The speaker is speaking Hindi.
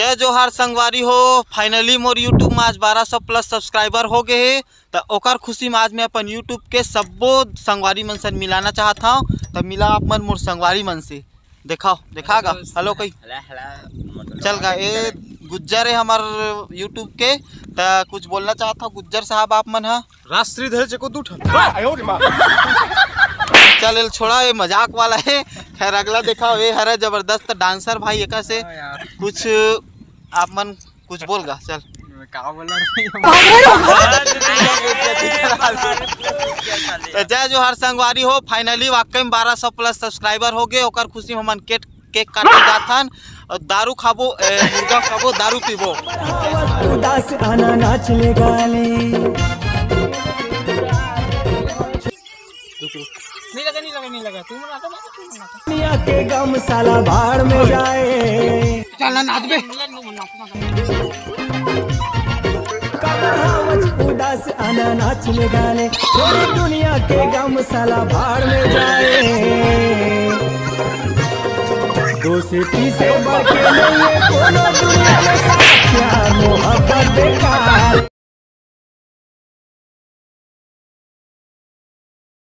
जय जोहार संगवारी हो। फाइनली मोर यूट्यूब में आज 1200 प्लस सब्सक्राइबर हो गए हे। तो ओकर खुशी में आज मैं अपन यूट्यूब के सब्बो संगवारी मन से मिलाना चाहता हूँ तो मिला आप मन मोर संगवारी मन से। दिखाओ दिखागा। हेलो कई। चल गा ये गुज्जर है हमार यूट्यूब के। तो कुछ बोलना चाहता हूँ गुज्जर साहब आप मन हा? राष्ट्रीय धैर्य को दूठ चल छोड़ा ये मज़ाक वाला है। खैर अगला देखा ये हरा ज़बरदस्त डांसर भाई एक से। कुछ आप मन कुछ बोल गा चल। तो जय जोहार संगवारी हो फाइनली वाकई में बारह सौ प्लस सब्सक्राइबर हो गए ओकर खुशी में हमन केक केक काटे जाथन और दारू खाबो मुर्गा खाबो दारू पीबो। उदास आना नाच ले गाले नहीं लगा नहीं लगा नहीं लगा तू मना तो दुनिया के गम साला भाड़ में जाए। चल ना नाच बे। उदास आना नाच में गाने। पूरी दुनिया के गम साला भाड़ में जाए। दो से बढ़ के नहीं है कोनो दुनिया में